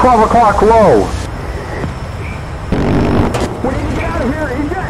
12 o'clock low. We need to get out of here.